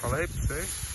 Fala aí pra vocês.